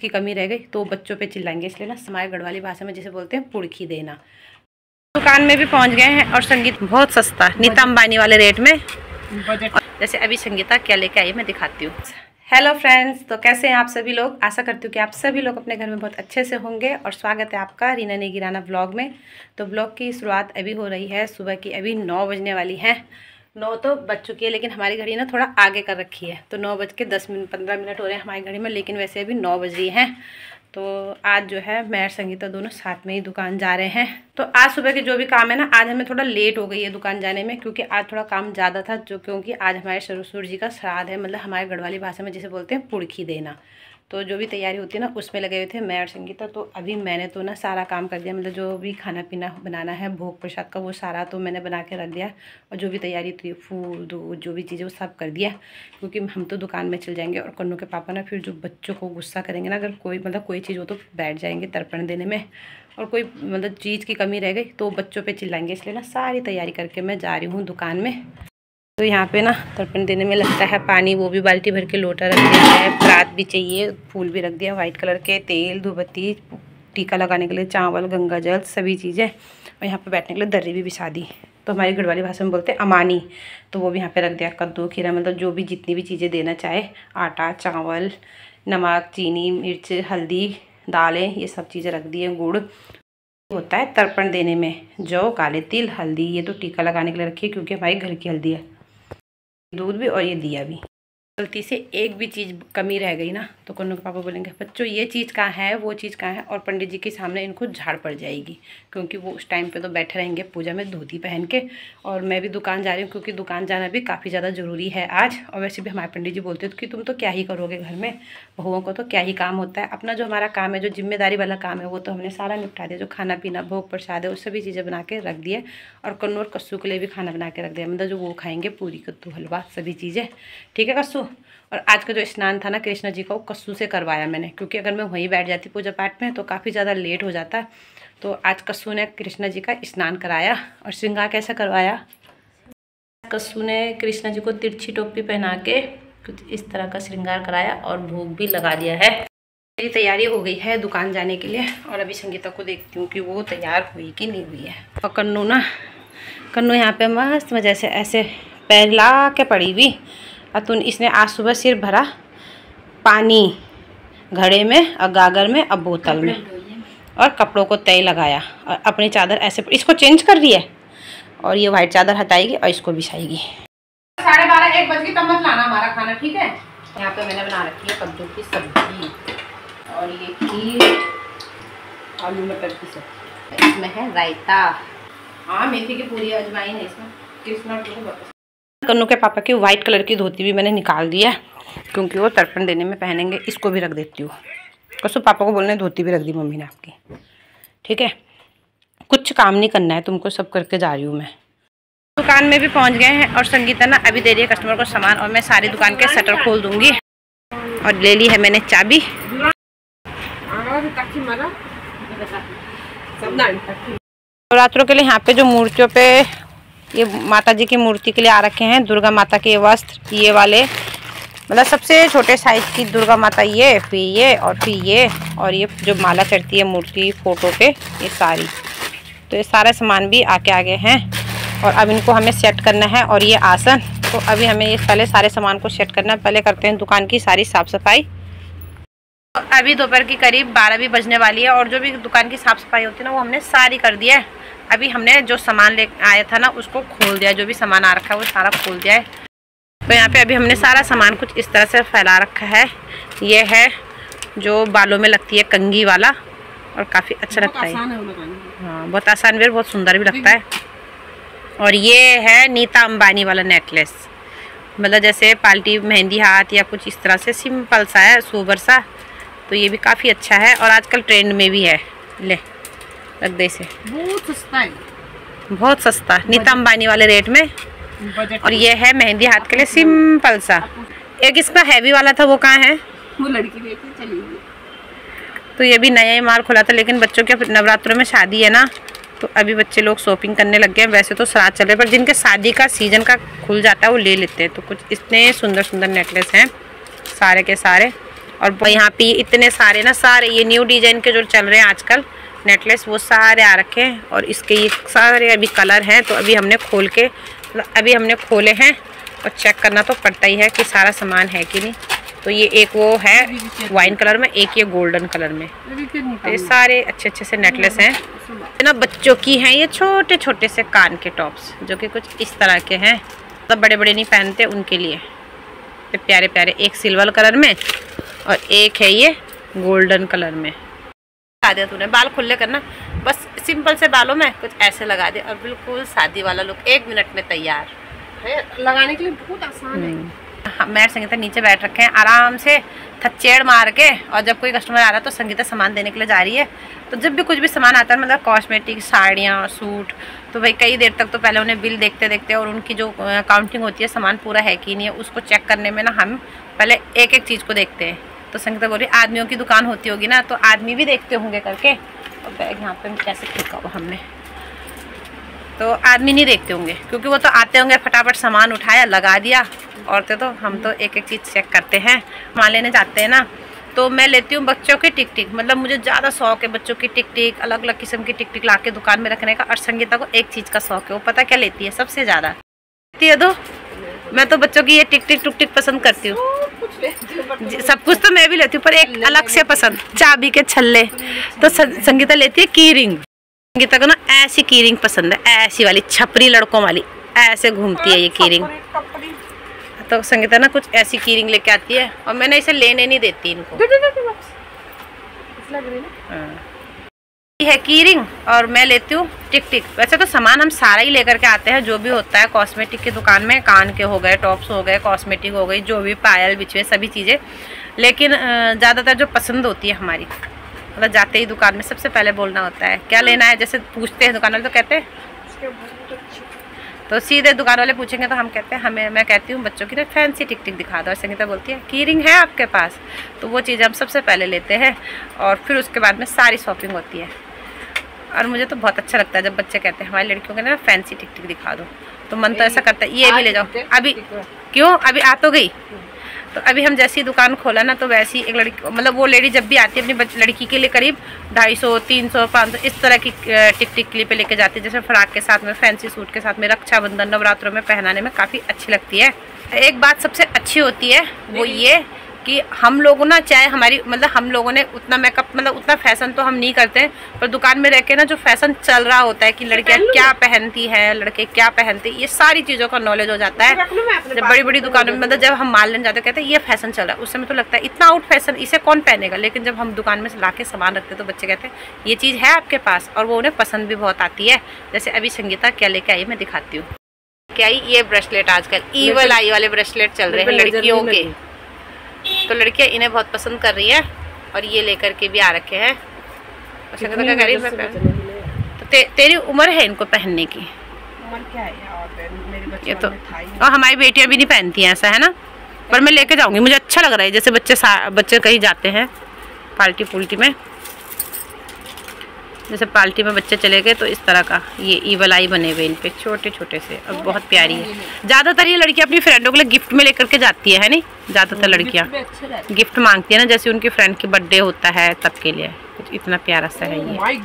की कमी रह गई तो बच्चों पे चिल्लाएँगे। इसलिए ना हमारे गढ़वाली भाषा में जैसे बोलते हैं पुड़खी देना। दुकान में भी पहुँच गए हैं और संगीत बहुत सस्ता नीता अंबानी वाले रेट में। जैसे अभी संगीता क्या लेके आई मैं दिखाती हूँ। हेलो फ्रेंड्स तो कैसे हैं आप सभी लोग? आशा करती हूँ कि आप सभी लोग अपने घर में बहुत अच्छे से होंगे और स्वागत है आपका रीना ने गिराना ब्लॉग में। तो ब्लॉग की शुरुआत अभी हो रही है सुबह की अभी नौ बजने वाली है। नौ तो बज चुकी है, लेकिन हमारी घड़ी ना थोड़ा आगे कर रखी है। तो नौ बज के दस मिनट पंद्रह मिनट हो रहे हैं हमारी घड़ी में, लेकिन वैसे अभी नौ बज रही हैं। तो आज जो है, मैं और संगीता दोनों साथ में ही दुकान जा रहे हैं। तो आज सुबह के जो भी काम है ना, आज हमें थोड़ा लेट हो गई है दुकान जाने में, क्योंकि आज थोड़ा काम ज़्यादा था, जो क्योंकि आज हमारे सरसुर जी का श्राद्ध है मतलब हमारे गढ़वाली भाषा में जिसे बोलते हैं पुड़खी देना। तो जो भी तैयारी होती है ना, उसमें लगे हुए थे मैं और संगीता। तो अभी मैंने तो ना सारा काम कर दिया मतलब जो भी खाना पीना बनाना है, भोग प्रसाद का, वो सारा तो मैंने बना के रख दिया और जो भी तैयारी थी फूल, दूध, जो भी चीज़ें, वो सब कर दिया। क्योंकि हम तो दुकान में चल जाएँगे और कन्नू के पापा ना फिर जो बच्चों को गुस्सा करेंगे ना, अगर कोई मतलब कोई चीज़ हो तो बैठ जाएँगे तर्पण देने में। और कोई मतलब चीज़ की कमी रह गई तो बच्चों पर चिल्लाएँगे, इसलिए ना सारी तैयारी करके मैं जा रही हूँ दुकान में। तो यहाँ पे ना तर्पण देने में लगता है पानी, वो भी बाल्टी भर के लोटा रख दिया है, परात भी चाहिए, फूल भी रख दिया वाइट कलर के, तेल, धूपत्ती, टीका लगाने के लिए चावल, गंगा जल, सभी चीज़ें। और यहाँ पे बैठने के लिए दर्री भी बिछा दी। तो हमारी गढ़वाली भाषा में बोलते हैं अमानी। तो वो भी यहाँ पे रख दिया, कद्दू, खीरा मतलब जो भी जितनी भी चीज़ें देना चाहे, आटा, चावल, नमक, चीनी, मिर्च, हल्दी, दालें, ये सब चीज़ें रख दी है गुड़। होता है तर्पण देने में, जौ, काले तिल, हल्दी, ये तो टीका लगाने के लिए रखी है, क्योंकि हमारी घर की हल्दी है। दूध भी और ये दिया भी। गलती से एक भी चीज़ कमी रह गई ना तो कन्नू के पापा बोलेंगे, बच्चों, ये चीज़ कहाँ है, वो चीज़ कहाँ है? और पंडित जी के सामने इनको झाड़ पड़ जाएगी, क्योंकि वो उस टाइम पे तो बैठे रहेंगे पूजा में धोती पहन के। और मैं भी दुकान जा रही हूँ, क्योंकि दुकान जाना भी काफ़ी ज़्यादा ज़रूरी है आज। और वैसे भी हमारे पंडित जी बोलते थे कि तुम तो क्या ही करोगे घर में? बहुओं को तो क्या ही काम होता है? अपना जो हमारा काम है, जो ज़िम्मेदारी वाला काम है, वो तो हमने सारा निपटा दिया, जो खाना पीना भोग प्रसाद है वो सभी चीज़ें बना के रख दिए। और कन्नू और कस्सू के लिए भी खाना बना के रख दिया मतलब जो वो खाएँगे पूरी कद्दू हलवा, सभी चीज़ें। ठीक है कस्सू? और आज का जो स्नान था ना, कृष्णा जी का वो कस्सू से करवाया मैंने। क्योंकि अगर मैं वहीं बैठ जाती पूजा पाठ में तो काफ़ी ज़्यादा लेट हो जाता। तो आज कस्सू ने कृष्णा जी का स्नान कराया और श्रृंगार कैसा करवाया? कस्सू ने कृष्णा जी को तिरछी टोपी पहना के कुछ इस तरह का श्रृंगार कराया और भोग भी लगा दिया है। मेरी तैयारी हो गई है दुकान जाने के लिए और अभी संगीता को देखती हूँ कि वो तैयार हुई कि नहीं हुई है। और कन्नू ना, कन्नू यहाँ पे मस्त मज़े से ऐसे पैर ला के पड़ी हुई। अतुन इसने आज सुबह सिर भरा पानी घड़े में और गागर में और बोतल में और कपड़ों को तय लगाया और अपनी चादर ऐसे इसको चेंज कर दिया और ये वाइट चादर हटाएगी और इसको बिछाएगी। साढ़े बारह एक बज के तब मत लाना हमारा खाना ठीक है? यहाँ पे मैंने बना रखी है कद्दू की सब्ज़ी और ये खीर आलू मटर की सब्ज़ी। इसमें है रायता। हाँ मेथी की पूरी अजवाइन है इसमें। कृष्णा कन्नू के पापा की वाइट कलर की धोती भी मैंने निकाल दी है, क्योंकि वो तर्पण देने में पहनेंगे, इसको भी रख देती हूँ। कसो पापा को बोलने, धोती भी रख दी मम्मी ने आपकी। ठीक है? कुछ काम नहीं करना है, तुमको सब करके जा रही हूँ मैं। दुकान में भी पहुँच गए हैं और संगीता ना अभी दे रही है कस्टमर को सामान और मैं सारी दुकान के शटर खोल दूँगी। और ले ली है मैंने चाबी। रात्रों के लिए यहाँ पे जो मूर्तियों पे ये माता जी की मूर्ति के लिए आ रखे हैं, दुर्गा माता के वस्त्र, ये वाले। मतलब सबसे छोटे साइज़ की दुर्गा माता ये, फिर ये और फिर ये, और ये जो माला चढ़ती है मूर्ति फ़ोटो पे, ये सारी। तो ये सारे सामान भी आके आगे हैं, और अब इनको हमें सेट करना है, और ये आसन। तो अभी हमें ये पहले सारे सामान को सेट करना है, पहले करते हैं दुकान की सारी साफ़ सफ़ाई अभी दोपहर की करीब बारह भी बजने वाली है, और जो भी दुकान की साफ़ सफ़ाई होती है ना, वो हमने सारी कर दिया है। अभी हमने जो सामान ले आया था ना उसको खोल दिया जो भी सामान आ रखा है वो सारा खोल दिया है। तो यहाँ पे अभी हमने सारा सामान कुछ इस तरह से फैला रखा है। ये है जो बालों में लगती है कंगी वाला और काफ़ी अच्छा लगता है। हाँ बहुत आसान भी और बहुत सुंदर भी लगता है। और ये है नीता अंबानी वाला नेकलेस। मतलब जैसे पाल्टी मेहंदी हाथ या कुछ इस तरह से सिंपल सा है सोबर सा तो ये भी काफ़ी अच्छा है और आजकल ट्रेंड में भी है। ले। रख दे से बहुत सस्ता है। बहुत सस्ता। नीता अंबानी वाले रेट में। और ये है मेहंदी हाथ के लिए सिंपल सा। एक इसका हैवी वाला था वो कहाँ है? वो लड़की लेके चली गई। तो ये भी नया ही माल खुला था लेकिन बच्चों के नवरात्रों में शादी है ना तो अभी बच्चे लोग शॉपिंग करने लग गए हैं। वैसे तो श्राद्ध चल रहे पर जिनके शादी का सीज़न का खुल जाता है वो ले लेते हैं। तो कुछ इतने सुंदर सुंदर नेकलेस हैं सारे के सारे। और यहाँ पे इतने सारे ना सारे ये न्यू डिज़ाइन के जो चल रहे हैं आजकल नेकलेस वो सारे आ रखे हैं और इसके ये सारे अभी कलर हैं तो अभी हमने खोल के अभी हमने खोले हैं और चेक करना तो पड़ता ही है कि सारा सामान है कि नहीं। तो ये एक वो है वाइन कलर में एक ये गोल्डन कलर में। तो ये सारे अच्छे अच्छे से नेकलेस हैं। ना बच्चों की हैं ये छोटे छोटे से कान के टॉप्स जो कि कुछ इस तरह के हैं। मतलब तो बड़े बड़े नहीं पहनते उनके लिए। प्यारे प्यारे एक सिल्वर कलर में और एक है ये गोल्डन कलर में। लगा दिया तूने बाल खुले करना। बस सिंपल से बालों में कुछ ऐसे लगा दे और बिल्कुल शादी वाला लुक एक मिनट में तैयार। लगाने के लिए बहुत आसान है। हाँ, मैं संगीता नीचे बैठ रखे हैं आराम से थच्चेड़ मार के और जब कोई कस्टमर आ रहा है तो संगीता सामान देने के लिए जा रही है। तो जब भी कुछ भी सामान आता है मतलब कॉस्मेटिक साड़ियाँ सूट तो भाई कई देर तक तो पहले उन्हें बिल देखते देखते और उनकी जो काउंटिंग होती है सामान पूरा है कि नहीं है उसको चेक करने में ना हम पहले एक एक चीज़ को देखते हैं। तो संगीता बोल आदमियों की दुकान होती होगी ना तो आदमी भी देखते होंगे करके। और बैग यहाँ पे कैसे फेंका हुआ हमने। तो आदमी नहीं देखते होंगे, क्योंकि वो तो आते होंगे, फटाफट सामान उठाया, लगा दिया। औरतें तो हम तो एक एक चीज़ चेक करते हैं मान लेने जाते हैं ना। तो मैं लेती हूँ बच्चों की टिक टिक मतलब मुझे ज़्यादा शौक है बच्चों की टिक टिक अलग अलग किस्म की टिक टिक ला के दुकान में रखने का, और संगीता को एक चीज़ का शौक है, वो पता क्या लेती है सबसे ज़्यादा? लेती है दो मैं तो बच्चों की ये टिक टिक टुक टिक पसंद करती हूँ। सब कुछ तो मैं भी लेती हूँ पर एक अलग से पसंद चाबी के छल्ले। तो संगीता लेती है की रिंग संगीता को ना ऐसी की रिंग पसंद है ऐसी वाली छपरी लड़कों वाली ऐसे घूमती है ये की रिंग तो संगीता ना कुछ ऐसी की रिंग लेके आती है और मैंने इसे लेने नहीं देती इनको। है की रिंग? और मैं लेती हूँ टिक टिक। वैसे तो सामान हम सारा ही लेकर के आते हैं जो भी होता है। कॉस्मेटिक की दुकान में कान के हो गए टॉप्स हो गए कॉस्मेटिक हो गई जो भी पायल बिछवे सभी चीज़ें। लेकिन ज़्यादातर जो पसंद होती है हमारी मतलब जाते ही दुकान में सबसे पहले बोलना होता है क्या लेना है? जैसे पूछते हैं दुकान वाले तो कहते हैं। तो सीधे दुकान वाले पूछेंगे तो हम कहते हैं हमें मैं कहती हूँ बच्चों की ना फैंसी टिक टिक दिखा दो। और संगीता बोलती है की रिंग है आपके पास? तो वो चीज़ हम सबसे पहले लेते हैं और फिर उसके बाद में सारी शॉपिंग होती है। और मुझे तो बहुत अच्छा लगता है जब बच्चे कहते हैं हमारी लड़कियों के ना फैंसी टिक टिक दिखा दो। तो मन तो ऐसा करता है ये भी ले जाओ। अभी क्यों? अभी आ तो गई। तो अभी हम जैसी दुकान खोला ना तो वैसी एक लड़की मतलब वो लेडी जब भी आती है अपनी लड़की के लिए करीब ढाई सौ तीन सौ पाँच सौ इस तरह की टिक टिक क्लिप पे लेके जाती है। जैसे फ्राक के साथ में फैंसी सूट के साथ में रक्षाबंधन नवरात्रों में पहनाने में काफ़ी अच्छी लगती है। एक बात सबसे अच्छी होती है वो ये कि हम लोगों ना चाहे हमारी मतलब हम लोगों ने उतना मेकअप मतलब उतना फ़ैशन तो हम नहीं करते हैं पर दुकान में रह के ना जो फ़ैशन चल रहा होता है कि लड़कियाँ क्या पहनती हैं लड़के क्या पहनते हैं ये सारी चीज़ों का नॉलेज हो जाता है। जब बड़ी बड़ी दुकानों में मतलब जब हम माल लेने जाते कहते हैं ये फ़ैशन चल रहा है। उस समय तो लगता है इतना आउट फ़ैशन इसे कौन पहनेगा? लेकिन जब हम दुकान में ला के सामान रखते तो बच्चे कहते हैं ये चीज़ है आपके पास। और वो उन्हें पसंद भी बहुत आती है। जैसे अभी संगीता क्या लेके आई मैं दिखाती हूँ। क्या ये ब्रेसलेट आजकल ईवल आई वाले ब्रेसलेट चल रहे हैं लड़कियों के। तो लड़कियाँ इन्हें बहुत पसंद कर रही है और ये लेकर के भी आ रखे हैं। तो ते, तेरी उम्र है इनको पहनने की? क्या है ये तो और हमारी बेटियाँ भी नहीं पहनती हैं ऐसा है ना? पर मैं लेके जाऊँगी मुझे अच्छा लग रहा है जैसे बच्चे बच्चे कहीं जाते हैं पार्टी पुल्टी में। जैसे पार्टी में बच्चे चले गए तो इस तरह का ये ईवल आई बने हुए इन पे छोटे छोटे से। और बहुत प्यारी है। ज़्यादातर ये लड़कियाँ अपनी फ्रेंडों के लिए गिफ्ट में लेकर के जाती है नहीं? ज़्यादातर लड़कियाँ। गिफ्ट मांगती है ना जैसे उनकी फ्रेंड की बर्थडे होता है तब के लिए। इतना प्यारा सा है ये।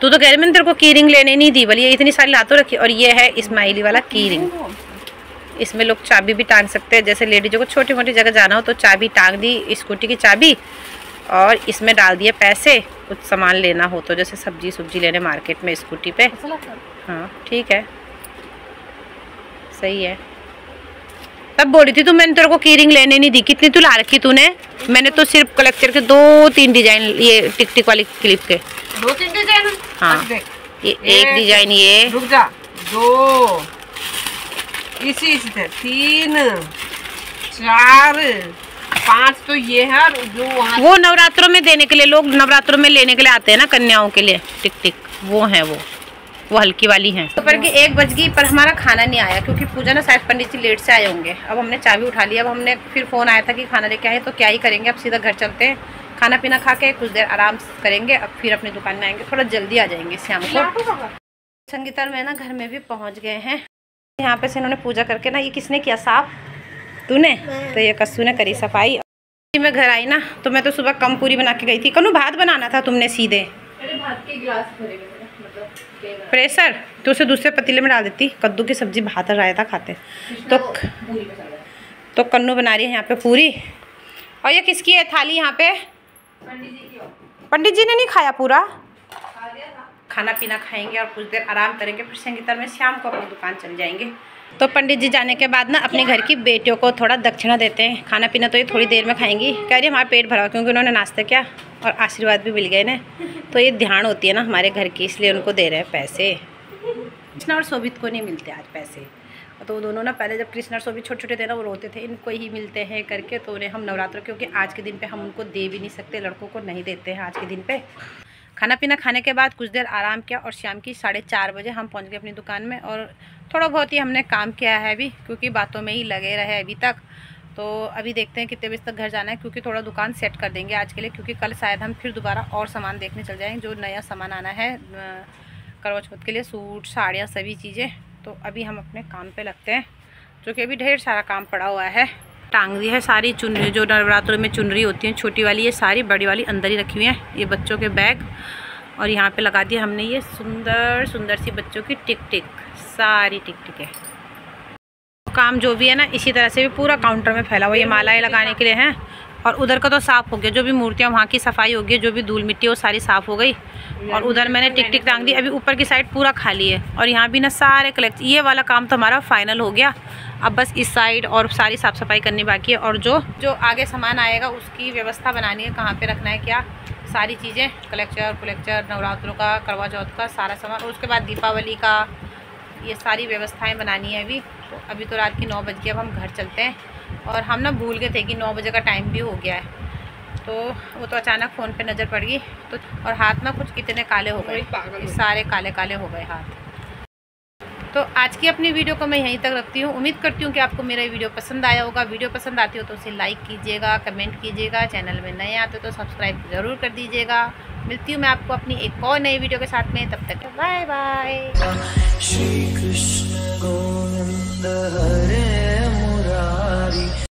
तू तो कह रही मैंने तेरे को की रिंग लेने नहीं दी बोली इतनी सारी लातों रखी और ये है इस्माइली वाला की रिंग इसमें लोग चाबी भी टांग सकते हैं जैसे लेडीजों को छोटी मोटी जगह जाना हो तो चाबी टांग दी स्कूटी की चाबी और इसमें डाल दिए पैसे। कुछ सामान लेना हो तो जैसे सब्ज़ी सब्ज़ी लेने मार्केट में स्कूटी पे। हाँ ठीक है। सही है। तब बोली थी तू मैंने तेरे को कीरिंग लेने नहीं दी। कितनी तू ला रखी तूने? मैंने तो सिर्फ़ कलेक्टर के दो तीन डिज़ाइन ये टिक टिक वाली क्लिप के। दो तीन डिज़ाइन हाँ ये एक डिज़ाइन ये। रुक जा। दो। इसी इसी तीन। चार। पाँच तो ये है और जो वहाँ वो नवरात्रों में देने के लिए लोग नवरात्रों में लेने के लिए आते हैं ना कन्याओं के लिए। टिक टिक। वो है वो। वो हल्की वाली हैं। तो पर की एक बज गई पर हमारा खाना नहीं आया क्योंकि पूजा ना शायद पंडित जी लेट से आए होंगे। अब हमने चाबी उठा लिया अब हमने फिर फ़ोन आया था कि खाना लेके आए तो क्या ही करेंगे? अब सीधा घर चलते हैं। खाना पीना खा के कुछ देर आराम करेंगे अब फिर अपनी दुकान में आएँगे। थोड़ा जल्दी आ जाएँगे शाम को। संगीता में ना घर में भी पहुँच गए हैं। यहाँ पे से इन्होंने पूजा करके ना ये किसने किया साफ़ तूने? तो ये कस्सू ने करी सफ़ाई। मैं घर आई ना तो मैं तो सुबह कम पूरी बना के गई थी। कनु भात बनाना था तुमने सीधे। भात के गिलास मतलब प्रेशर? तो उसे दूसरे पतीले में डाल देती। कद्दू की सब्ज़ी भात रायता खाते। तो तो कन्नू बना रही है यहाँ पे पूरी। और ये किसकी है थाली यहाँ पे? पंडित जी ने नहीं खाया पूरा? खाना पीना खाएँगे और कुछ देर आराम करेंगे फिर संगीता में शाम को अपनी दुकान चल जाएँगे। तो पंडित जी जाने के बाद ना अपने घर की बेटियों को थोड़ा दक्षिणा देते हैं। खाना पीना तो ये थोड़ी देर में खाएँगी। कह रही हमारा पेट भरा क्योंकि उन्होंने नाश्ता किया और आशीर्वाद भी मिल गए ना। तो ये ध्यान होती है ना हमारे घर की, इसलिए उनको दे रहे हैं पैसे। कृष्णा और शोभित को नहीं मिलते आज पैसे। तो दोनों ना पहले जब कृष्णा और शोभित छोटे छोटे थे ना, वो रोते थे, इनको ही मिलते हैं करके तो उन्हें हम नवरात्र, क्योंकि आज के दिन पे हम उनको दे भी नहीं सकते, लड़कों को नहीं देते हैं आज के दिन पे। खाना पीना खाने के बाद कुछ देर आराम किया और शाम की साढ़े चार बजे हम पहुँच गए अपनी दुकान में और थोड़ा बहुत ही हमने काम किया है अभी, क्योंकि बातों में ही लगे रहे अभी तक। तो अभी देखते हैं कितने बजे तक घर जाना है, क्योंकि थोड़ा दुकान सेट कर देंगे आज के लिए, क्योंकि कल शायद हम फिर दोबारा और सामान देखने चल जाएँगे जो नया सामान आना है करवा चौथ के लिए सूट, साड़ियाँ, सभी चीज़ें। तो अभी हम अपने काम पे लगते हैं, जो कि अभी ढेर सारा काम पड़ा हुआ है। टांग दी है सारी चुनरी, जो नवरात्रों में चुनरी होती हैं, छोटी वाली, ये सारी बड़ी वाली अंदर ही रखी हुई हैं, ये बच्चों के बैग। और यहाँ पे लगा दिया हमने ये सुंदर सुंदर सी बच्चों की टिक टिक सारी टिक टिक है काम जो भी है ना, इसी तरह से भी पूरा काउंटर में फैला हुआ ये मालाएँ लगाने के लिए हैं। और उधर का तो साफ़ हो गया। जो भी मूर्तियाँ वहाँ की सफ़ाई हो गई जो भी धूल मिट्टी, वो सारी साफ़ हो गई। और उधर मैंने टिक टिक टांग दी। अभी ऊपर की साइड पूरा खाली है। और यहाँ भी ना सारे कलेक्ट, ये वाला काम तो हमारा फाइनल हो गया। अब बस इस साइड और सारी साफ़ सफ़ाई करनी बाकी है। और जो जो आगे सामान आएगा, उसकी व्यवस्था बनानी है। कहाँ पर रखना है, क्या, सारी चीज़ें। कलेक्चर कलेक्चर नवरात्रों का, करवा चौथ का सारा सामान। और उसके बाद दीपावली का ये सारी व्यवस्थाएँ बनानी है अभी। तो अभी तो रात की नौ बज गई अब हम घर चलते हैं। और हम ना भूल गए थे कि नौ बजे का टाइम भी हो गया है। तो वो तो अचानक फ़ोन पे नज़र पड़ गई। तो और हाथ ना कुछ इतने काले हो गए। सारे काले काले हो गए हाथ। तो आज की अपनी वीडियो को मैं यहीं तक रखती हूँ। उम्मीद करती हूँ कि आपको मेरा वीडियो पसंद आया होगा। वीडियो पसंद आती हो तो उसे लाइक कीजिएगा कमेंट कीजिएगा। चैनल में नए आते तो सब्सक्राइब ज़रूर कर दीजिएगा। मिलती हूँ मैं आपको अपनी एक और नई वीडियो के साथ में। तब तक बाय बाय। श्री कृष्ण हरे